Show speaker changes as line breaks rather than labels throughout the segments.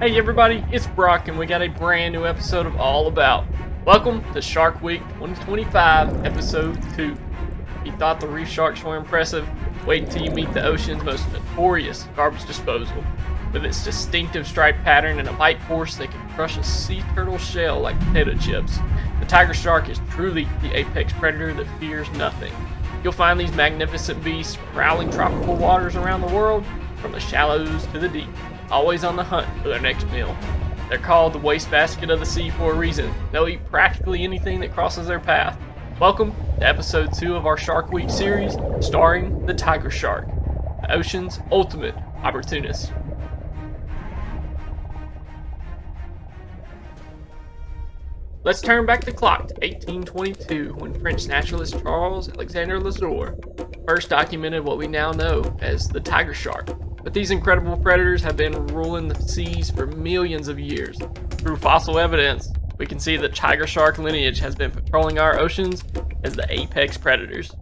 Hey everybody, it's Brock and we got a brand new episode of All About. Welcome to Shark Week 2025, Episode 2. If you thought the reef sharks were impressive, wait until you meet the ocean's most notorious garbage disposal. With its distinctive stripe pattern and a bite force that can crush a sea turtle shell like potato chips, the tiger shark is truly the apex predator that fears nothing. You'll find these magnificent beasts prowling tropical waters around the world, from the shallows to the deep always on the hunt for their next meal. They're called the wastebasket of the sea for a reason. They'll eat practically anything that crosses their path. Welcome to episode 2 of our Shark Week series, starring the tiger shark, the ocean's ultimate opportunist. Let's turn back the clock to 1822 when French naturalist Charles Alexander Lesueur first documented what we now know as the tiger shark. But these incredible predators have been ruling the seas for millions of years. Through fossil evidence, we can see that tiger shark lineage has been patrolling our oceans as the apex predators.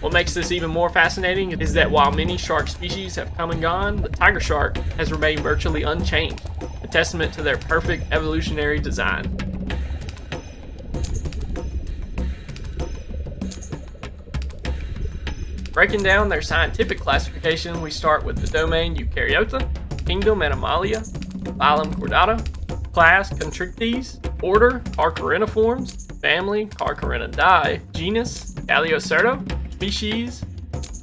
What makes this even more fascinating is that while many shark species have come and gone, the tiger shark has remained virtually unchanged, a testament to their perfect evolutionary design. Breaking down their scientific classification, we start with the domain Eukaryota, kingdom Animalia, phylum Chordata, class Chondrichthyes, order Carcharhiniformes, family Carcharhinidae, genus Galeocerdo, species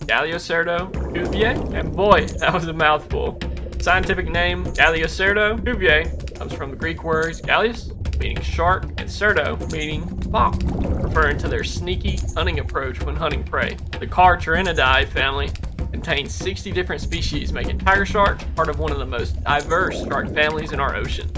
Galeocerdo cuvier, and boy, that was a mouthful. Scientific name Galeocerdo cuvier comes from the Greek words gallius, meaning shark, and cerdo, meaning fox, referring to their sneaky hunting approach when hunting prey. The Carcharhinidae family contains 60 different species, making tiger sharks part of one of the most diverse shark families in our ocean.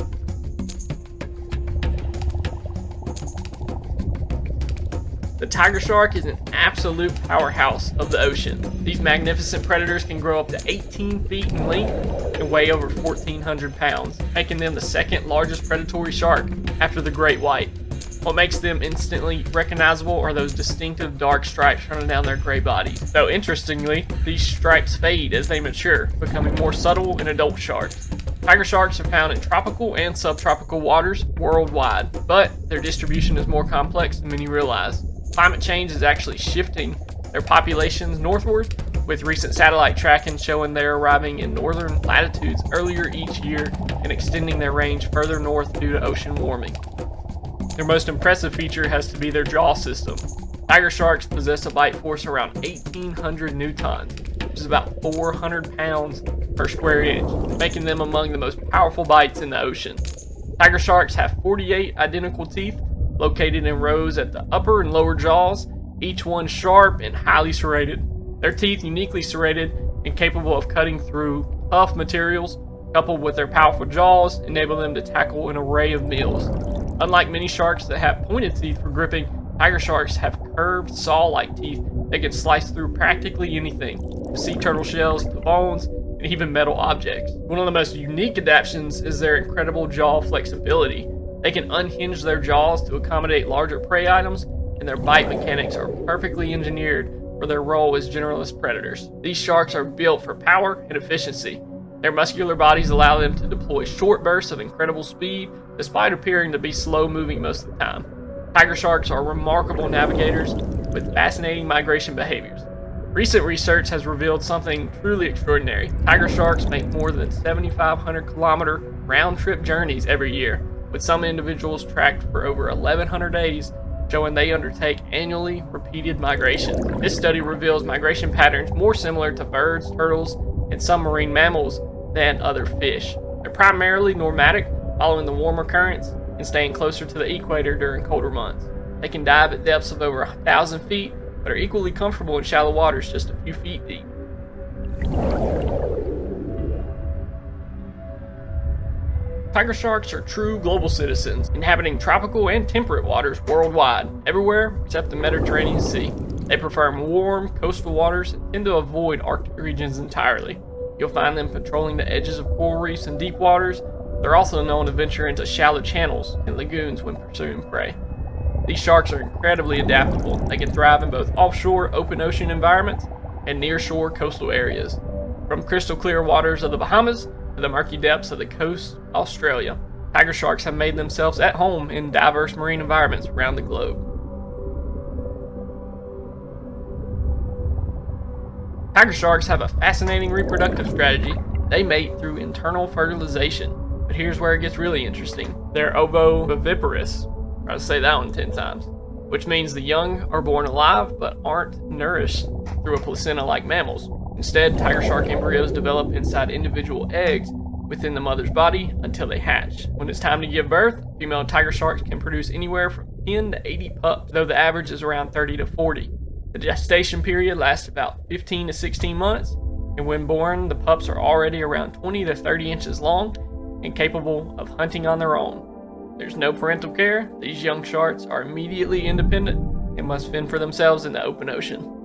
The tiger shark is an absolute powerhouse of the ocean. These magnificent predators can grow up to 18 feet in length and weigh over 1,400 pounds, making them the second largest predatory shark after the great white. What makes them instantly recognizable are those distinctive dark stripes running down their gray bodies. Though interestingly, these stripes fade as they mature, becoming more subtle in adult sharks. Tiger sharks are found in tropical and subtropical waters worldwide, but their distribution is more complex than many realize. Climate change is actually shifting their populations northward, with recent satellite tracking showing they're arriving in northern latitudes earlier each year and extending their range further north due to ocean warming. Their most impressive feature has to be their jaw system. Tiger sharks possess a bite force around 1,800 newtons, which is about 400 pounds per square inch, making them among the most powerful bites in the ocean. Tiger sharks have 48 identical teeth located in rows at the upper and lower jaws, each one sharp and highly serrated. Their teeth uniquely serrated and capable of cutting through tough materials, coupled with their powerful jaws, enable them to tackle an array of meals. Unlike many sharks that have pointed teeth for gripping, tiger sharks have curved saw-like teeth that can slice through practically anything, from sea turtle shells to bones and even metal objects. One of the most unique adaptations is their incredible jaw flexibility. They can unhinge their jaws to accommodate larger prey items, and their bite mechanics are perfectly engineered for their role as generalist predators. These sharks are built for power and efficiency, their muscular bodies allow them to deploy short bursts of incredible speed, despite appearing to be slow moving most of the time. Tiger sharks are remarkable navigators with fascinating migration behaviors. Recent research has revealed something truly extraordinary. Tiger sharks make more than 7,500 kilometer round trip journeys every year, with some individuals tracked for over 1,100 days, showing they undertake annually repeated migrations. This study reveals migration patterns more similar to birds, turtles, and some marine mammals than other fish. They're primarily nomadic, following the warmer currents and staying closer to the equator during colder months. They can dive at depths of over a thousand feet, but are equally comfortable in shallow waters just a few feet deep. Tiger sharks are true global citizens, inhabiting tropical and temperate waters worldwide, everywhere except the Mediterranean Sea. They prefer warm coastal waters and tend to avoid Arctic regions entirely. You'll find them patrolling the edges of coral reefs and deep waters. They're also known to venture into shallow channels and lagoons when pursuing prey. These sharks are incredibly adaptable. They can thrive in both offshore open ocean environments and nearshore coastal areas. From crystal clear waters of the Bahamas to the murky depths of the coast of Australia, tiger sharks have made themselves at home in diverse marine environments around the globe. Tiger sharks have a fascinating reproductive strategy. They mate through internal fertilization. But here's where it gets really interesting. They're ovoviviparous. Try to say that one 10 times. Which means the young are born alive but aren't nourished through a placenta like mammals. Instead, tiger shark embryos develop inside individual eggs within the mother's body until they hatch. When it's time to give birth, female tiger sharks can produce anywhere from 10 to 80 pups, though the average is around 30 to 40. The gestation period lasts about 15 to 16 months, and when born, the pups are already around 20 to 30 inches long and capable of hunting on their own. There's no parental care, these young sharks are immediately independent and must fend for themselves in the open ocean.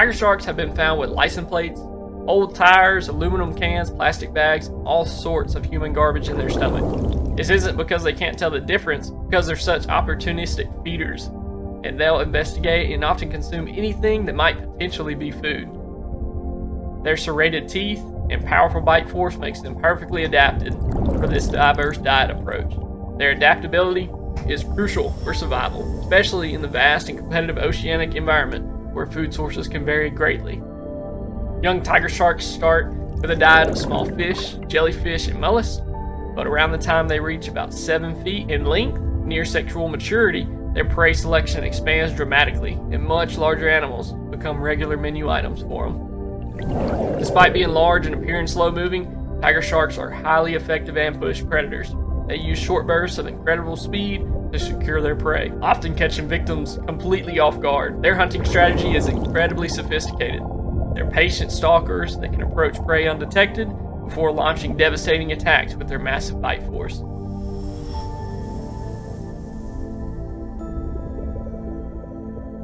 Tiger sharks have been found with license plates, old tires, aluminum cans, plastic bags, all sorts of human garbage in their stomach. This isn't because they can't tell the difference, because they're such opportunistic feeders, and they'll investigate and often consume anything that might potentially be food. Their serrated teeth and powerful bite force makes them perfectly adapted for this diverse diet approach. Their adaptability is crucial for survival, especially in the vast and competitive oceanic environment where food sources can vary greatly. Young tiger sharks start with a diet of small fish, jellyfish, and mollusks, but around the time they reach about 7 feet in length, near sexual maturity, their prey selection expands dramatically, and much larger animals become regular menu items for them. Despite being large and appearing slow moving, tiger sharks are highly effective ambush predators. They use short bursts of incredible speed to secure their prey, often catching victims completely off guard. Their hunting strategy is incredibly sophisticated. They're patient stalkers that can approach prey undetected before launching devastating attacks with their massive bite force.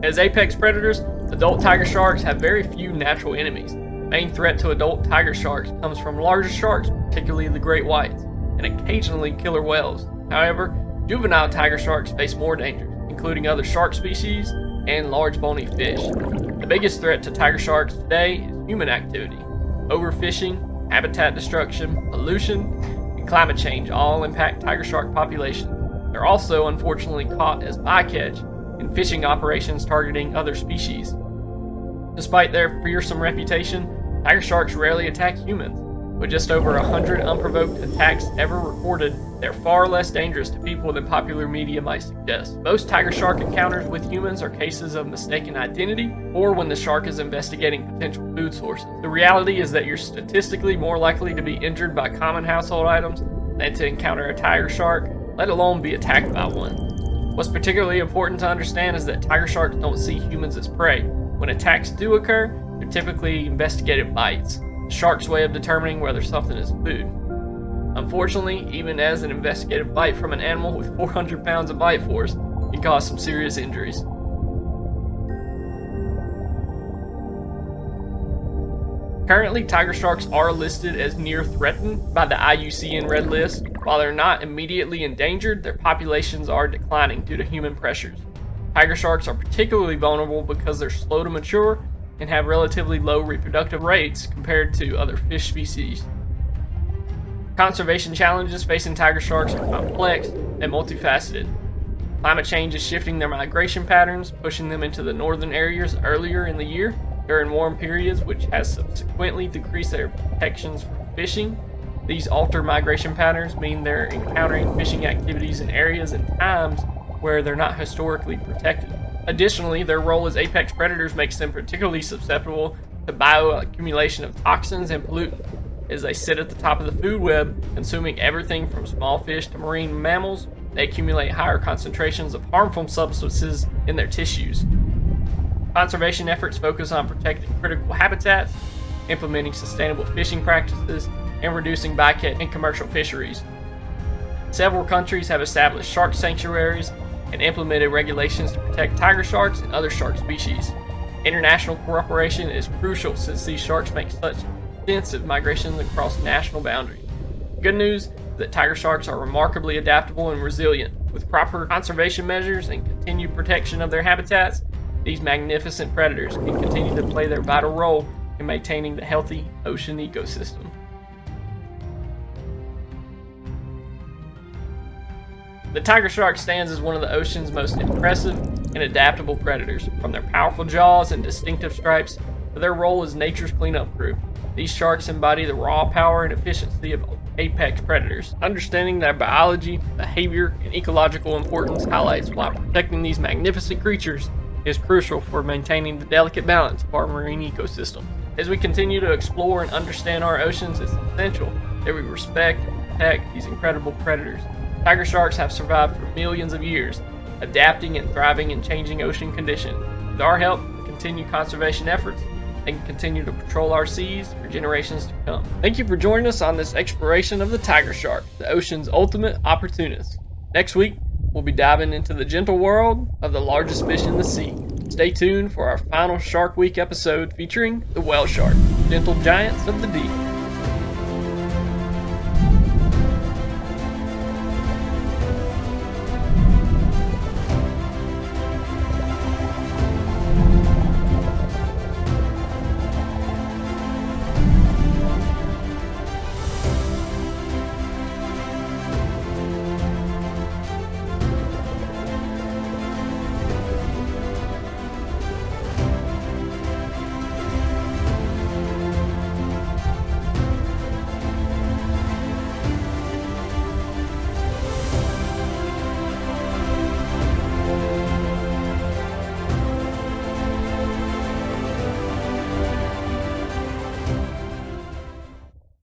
As apex predators, adult tiger sharks have very few natural enemies. Main threat to adult tiger sharks comes from larger sharks, particularly the great whites, and occasionally killer whales. However, juvenile tiger sharks face more dangers, including other shark species and large bony fish. The biggest threat to tiger sharks today is human activity. Overfishing, habitat destruction, pollution, and climate change all impact tiger shark populations. They're also unfortunately caught as bycatch in fishing operations targeting other species. Despite their fearsome reputation, tiger sharks rarely attack humans. With just over 100 unprovoked attacks ever recorded, they're far less dangerous to people than popular media might suggest. Most tiger shark encounters with humans are cases of mistaken identity or when the shark is investigating potential food sources. The reality is that you're statistically more likely to be injured by common household items than to encounter a tiger shark, let alone be attacked by one. What's particularly important to understand is that tiger sharks don't see humans as prey. When attacks do occur, they're typically investigative bites the shark's way of determining whether something is food. Unfortunately, even as an investigative bite from an animal with 400 pounds of bite force can cause some serious injuries. Currently, tiger sharks are listed as near threatened by the IUCN Red List. While they're not immediately endangered, their populations are declining due to human pressures. Tiger sharks are particularly vulnerable because they're slow to mature and have relatively low reproductive rates compared to other fish species. Conservation challenges facing tiger sharks are complex and multifaceted. Climate change is shifting their migration patterns, pushing them into the northern areas earlier in the year during warm periods, which has subsequently decreased their protections from fishing. These altered migration patterns mean they're encountering fishing activities in areas and times where they're not historically protected. Additionally, their role as apex predators makes them particularly susceptible to bioaccumulation of toxins and pollutants, as they sit at the top of the food web, consuming everything from small fish to marine mammals. They accumulate higher concentrations of harmful substances in their tissues. Conservation efforts focus on protecting critical habitats, implementing sustainable fishing practices, and reducing bycatch in commercial fisheries. Several countries have established shark sanctuaries and implemented regulations to protect tiger sharks and other shark species. International cooperation is crucial since these sharks make such extensive migrations across national boundaries. Good news that tiger sharks are remarkably adaptable and resilient. With proper conservation measures and continued protection of their habitats, these magnificent predators can continue to play their vital role in maintaining the healthy ocean ecosystem. The tiger shark stands as one of the ocean's most impressive and adaptable predators, from their powerful jaws and distinctive stripes their role as nature's cleanup crew. These sharks embody the raw power and efficiency of apex predators. Understanding their biology, behavior, and ecological importance highlights why protecting these magnificent creatures is crucial for maintaining the delicate balance of our marine ecosystem. As we continue to explore and understand our oceans, it's essential that we respect and protect these incredible predators. Tiger sharks have survived for millions of years, adapting and thriving in changing ocean conditions. With our help continued conservation efforts, can continue to patrol our seas for generations to come. Thank you for joining us on this exploration of the tiger shark, the ocean's ultimate opportunist. Next week, we'll be diving into the gentle world of the largest fish in the sea. Stay tuned for our final Shark Week episode featuring the whale shark, gentle giants of the deep.